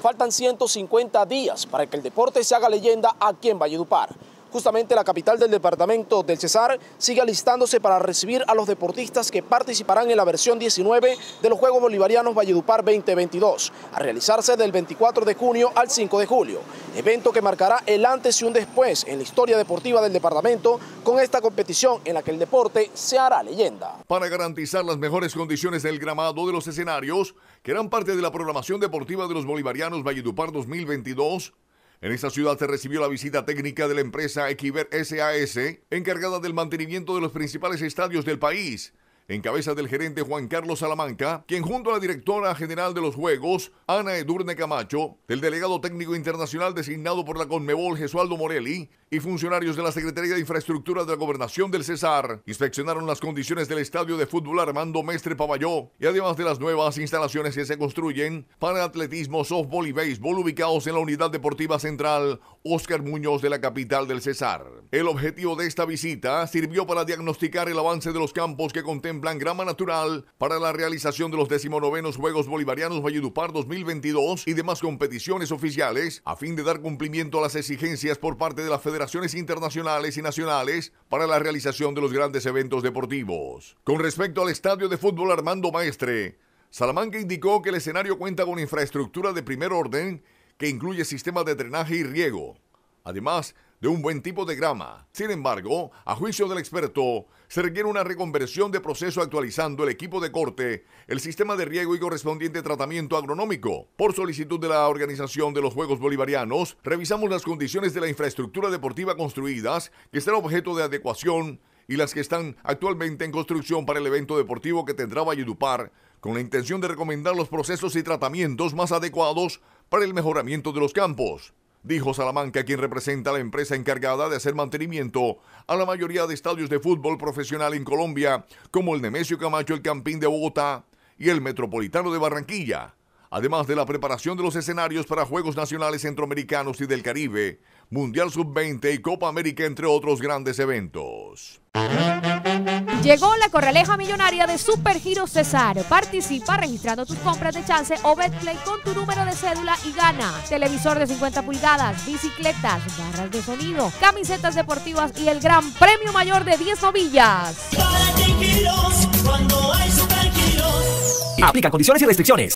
Faltan 150 días para que el deporte se haga leyenda aquí en Valledupar. Justamente la capital del departamento del Cesar sigue alistándose para recibir a los deportistas que participarán en la versión 19 de los Juegos Bolivarianos Valledupar 2022, a realizarse del 24 de junio al 5 de julio. Evento que marcará el antes y un después en la historia deportiva del departamento con esta competición en la que el deporte se hará leyenda. Para garantizar las mejores condiciones del gramado de los escenarios, que eran parte de la programación deportiva de los Bolivarianos Valledupar 2022, en esta ciudad se recibió la visita técnica de la empresa Equiver SAS, encargada del mantenimiento de los principales estadios del país, en cabeza del gerente Juan Carlos Salamanca, quien junto a la directora general de los Juegos, Ana Edurne Camacho, del delegado técnico internacional designado por la Conmebol Jesualdo Morelli, y funcionarios de la Secretaría de Infraestructura de la Gobernación del Cesar inspeccionaron las condiciones del estadio de fútbol Armando Mestre Pavalló y además de las nuevas instalaciones que se construyen para atletismo, softball y béisbol ubicados en la Unidad Deportiva Central Oscar Muñoz de la capital del Cesar. El objetivo de esta visita sirvió para diagnosticar el avance de los campos que contemplan grama natural para la realización de los decimonovenos Juegos Bolivarianos Valledupar 2022 y demás competiciones oficiales a fin de dar cumplimiento a las exigencias por parte de la Federación internacionales y nacionales para la realización de los grandes eventos deportivos. Con respecto al estadio de fútbol Armando Maestre, Salamanca indicó que el escenario cuenta con infraestructura de primer orden que incluye sistemas de drenaje y riego. Además, de un buen tipo de grama. Sin embargo, a juicio del experto, se requiere una reconversión de proceso actualizando el equipo de corte, el sistema de riego y correspondiente tratamiento agronómico. Por solicitud de la organización de los Juegos Bolivarianos, revisamos las condiciones de la infraestructura deportiva construidas, que será objeto de adecuación, y las que están actualmente en construcción para el evento deportivo que tendrá Valledupar, con la intención de recomendar los procesos y tratamientos más adecuados para el mejoramiento de los campos dijo Salamanca, quien representa a la empresa encargada de hacer mantenimiento a la mayoría de estadios de fútbol profesional en Colombia, como el Nemesio Camacho, el Campín de Bogotá y el Metropolitano de Barranquilla, además de la preparación de los escenarios para Juegos Nacionales Centroamericanos y del Caribe, Mundial Sub-20 y Copa América, entre otros grandes eventos. Llegó la corraleja millonaria de Super Giro Cesar. Participa registrando tus compras de chance o Betplay con tu número de cédula y gana. Televisor de 50 pulgadas, bicicletas, barras de sonido, camisetas deportivas y el gran premio mayor de 10 novillas. Aplica condiciones y restricciones.